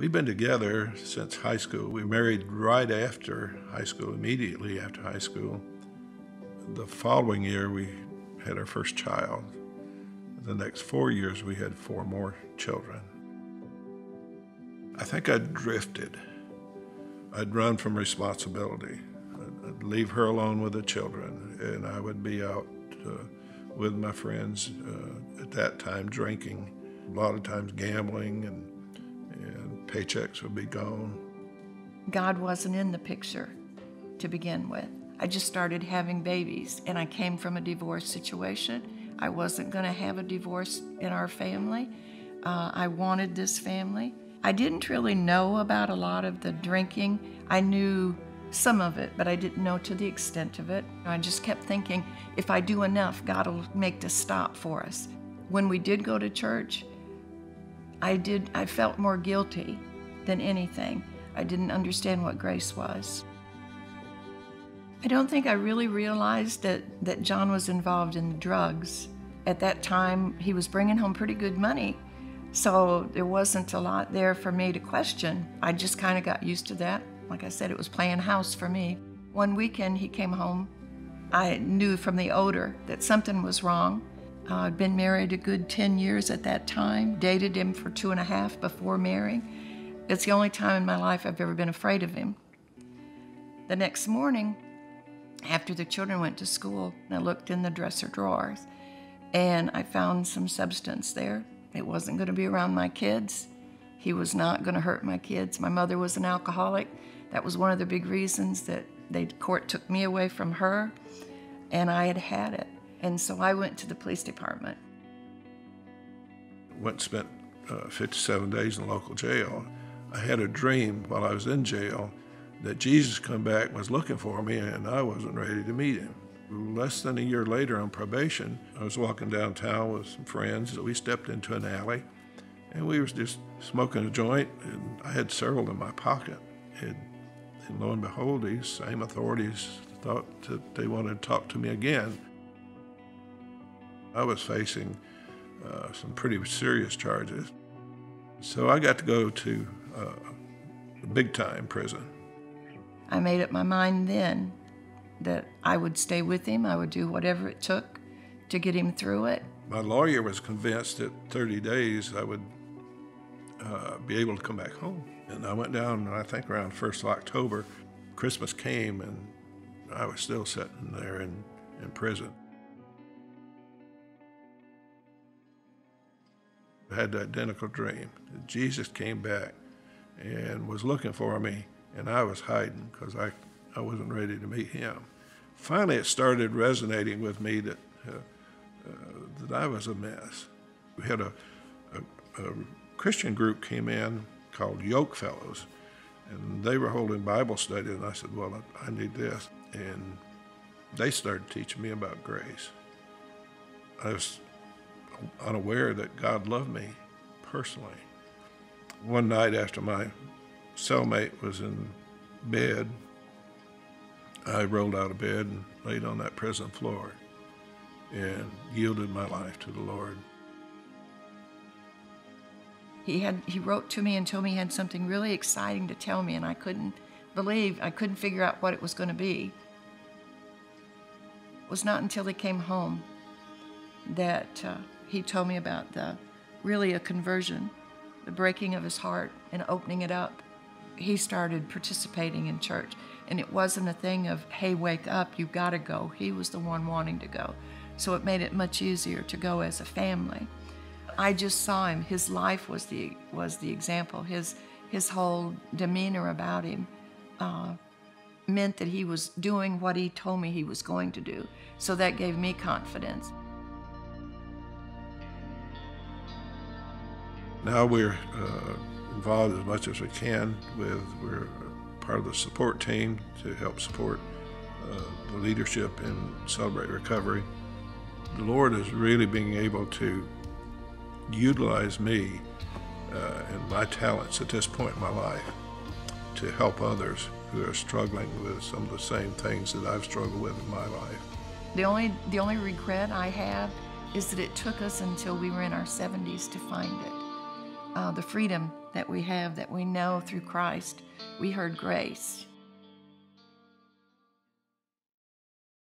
We've been together since high school. We married right after high school, immediately after high school. The following year, we had our first child. The next four years, we had four more children. I think I drifted. I'd run from responsibility. I'd leave her alone with the children, and I would be out uh, with my friends uh, at that time drinking, a lot of times gambling, and, and paychecks would be gone. God wasn't in the picture to begin with. I just started having babies, and I came from a divorce situation. I wasn't going to have a divorce in our family. Uh, I wanted this family. I didn't really know about a lot of the drinking. I knew some of it, but I didn't know to the extent of it. I just kept thinking, if I do enough, God will make this stop for us. When we did go to church, I did I felt more guilty than anything. I didn't understand what grace was. I don't think I really realized that, that John was involved in drugs. At that time, he was bringing home pretty good money, so there wasn't a lot there for me to question. I just kind of got used to that. Like I said, it was playing house for me. One weekend he came home. I knew from the odor that something was wrong. Uh, I'd been married a good 10 years at that time, dated him for two and a half before marrying. It's the only time in my life I've ever been afraid of him. The next morning, after the children went to school, I looked in the dresser drawers and I found some substance there. It wasn't going to be around my kids. He was not going to hurt my kids. My mother was an alcoholic. That was one of the big reasons that the court took me away from her, and I had had it. And so I went to the police department. Went and spent uh, 57 days in the local jail. I had a dream while I was in jail that Jesus come back was looking for me, and I wasn't ready to meet him. Less than a year later on probation, I was walking downtown with some friends. We stepped into an alley, and we were just smoking a joint, and I had several in my pocket. And and lo and behold, these same authorities thought that they wanted to talk to me again. I was facing uh, some pretty serious charges. So I got to go to uh, a big time prison. I made up my mind then that I would stay with him, I would do whatever it took to get him through it. My lawyer was convinced that 30 days I would uh, be able to come back home. And I went down, I think around 1st of October, Christmas came, and I was still sitting there in, in prison. Had the identical dream. Jesus came back and was looking for me, and I was hiding because I, I wasn't ready to meet him. Finally, it started resonating with me that, uh, uh, that I was a mess. We had a, a, a Christian group came in called Yokefellows, and they were holding Bible study, and I said, Well, I need this. And they started teaching me about grace. I was unaware that God loved me personally. One night after my cellmate was in bed, I rolled out of bed and laid on that prison floor and yielded my life to the Lord. He had he wrote to me and told me he had something really exciting to tell me, and I couldn't believe I couldn't figure out what it was going to be. It was not until he came home that uh, he told me about the really a conversion, the breaking of his heart and opening it up. He started participating in church, and it wasn't a thing of hey, wake up, you've got to go. He was the one wanting to go, so it made it much easier to go as a family. I just saw him. His life was the was the example. His his whole demeanor about him uh, meant that he was doing what he told me he was going to do. So that gave me confidence. Now we're uh, involved as much as we can with we're part of the support team to help support uh, the leadership in Celebrate Recovery. The Lord is really being able to utilize me uh, and my talents at this point in my life to help others who are struggling with some of the same things that I've struggled with in my life. The only the only regret I have is that it took us until we were in our 70s to find it. Uh, the freedom that we have that we know through Christ. We heard grace.